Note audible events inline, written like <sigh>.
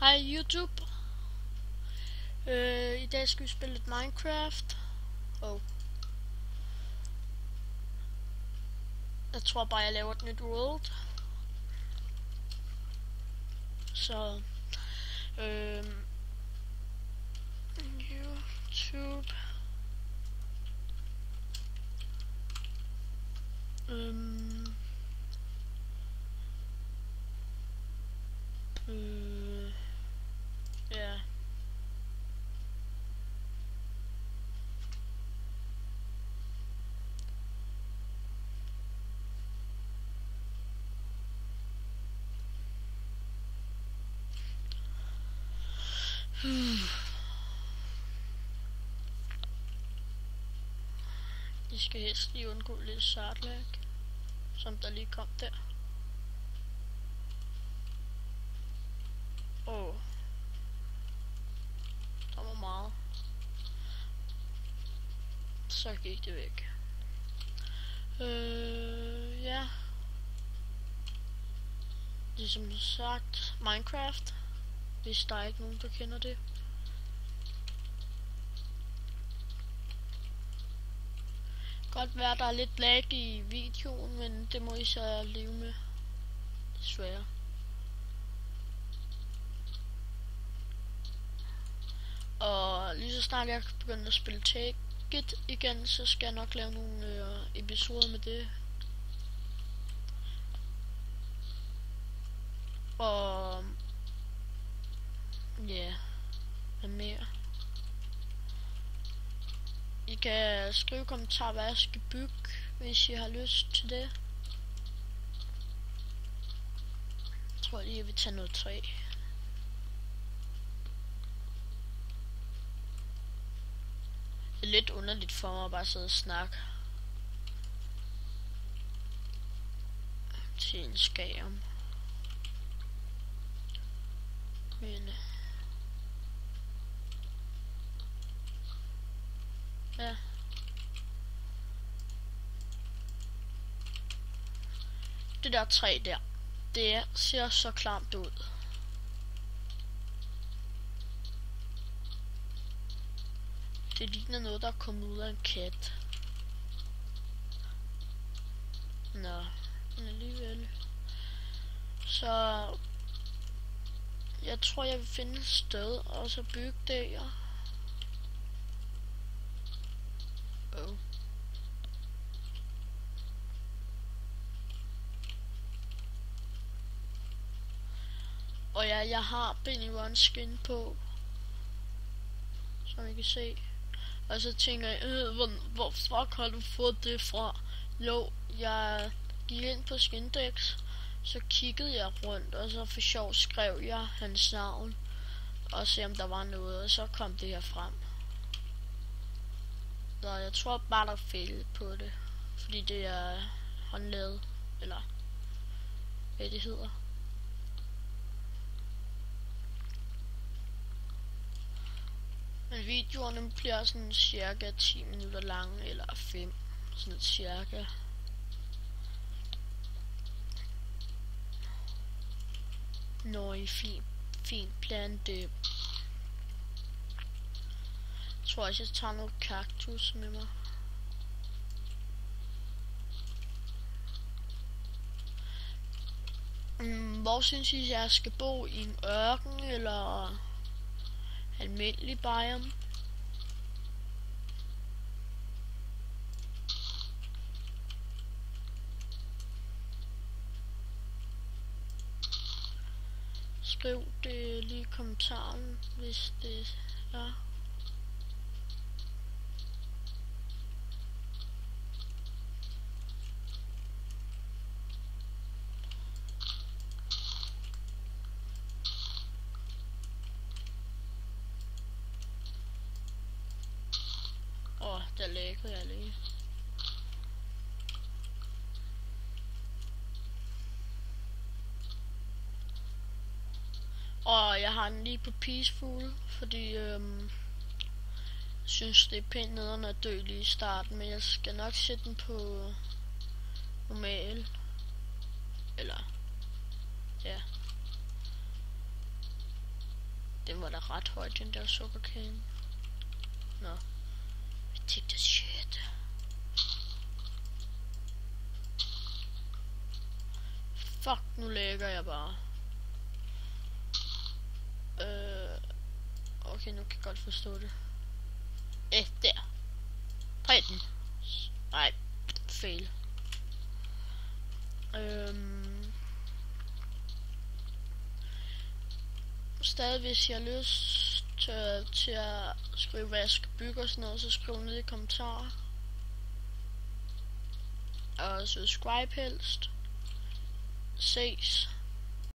Hej YouTube. Øh, I dag skal vi spille lidt Minecraft. Oh. Jeg tror bare, jeg laver et nyt world. Så... Øh, YouTube. Øh, ja. <sighs> De skal helst lige undgå lidt sartlag, som der lige kom der. Åh. Oh. Der var meget. Så gik det væk. Øh, ja. Ligesom sagt, Minecraft. Hvis der er ikke nogen, der kender det. Godt være, der er lidt lag i videoen, men det må I så leve med. Desværre. Og lige så snart jeg begynder at spille Take It igen, så skal jeg nok lave nogle øh, episoder med det. Og ja, yeah. hvad mere? I kan skrive kommentarer, hvad jeg skal bygge, hvis I har lyst til det. Jeg tror lige, jeg vil tage noget træ. Det er lidt underligt for mig at bare sidde og snakke. Til en skærm. Men... Øh, Ja. Det der træ der, det ser så klamt ud. Det ligner noget, der er kommet ud af en kat. Nå, men alligevel. Så jeg tror, jeg vil finde et sted, og så bygge det, ja. Oh. Og ja, jeg har Benny One skin på. Som I kan se. Og så tænker jeg, øh, hvor, hvor fuck har du fået det fra? Jo, jeg gik ind på Skindex, så kiggede jeg rundt, og så for sjov skrev jeg hans navn, og se om der var noget, og så kom det her frem. Så jeg tror bare, der er fejl på det, fordi det er håndlavet, eller hvad det hedder. Men videoerne bliver sådan cirka 10 minutter lange, eller 5, sådan cirka. Når I fint, fint plante. Jeg tror også, jeg tager noget kaktus med mig. Mm, hvor synes I, jeg skal bo? I en ørken, eller almindelig biome. Skriv det lige i kommentaren, hvis det er. Der lægger jeg lige. Og jeg har den lige på peaceful, fordi øhm, jeg synes det er pænt nederen at dø lige i starten, men jeg skal nok sætte den på normal. Eller, ja. Den var da ret høj, den der sukkerkage. Nå. Take this shit. Fuck, nu lægger jeg bare. Øh, okay, nu kan jeg godt forstå det. Eh, der. Dræb den. Nej, fail. Øhm, stadig hvis jeg har lyst til, til at skrive, hvad jeg skal bygge og sådan noget, så skriv ned i kommentarer. Og subscribe helst. Ses.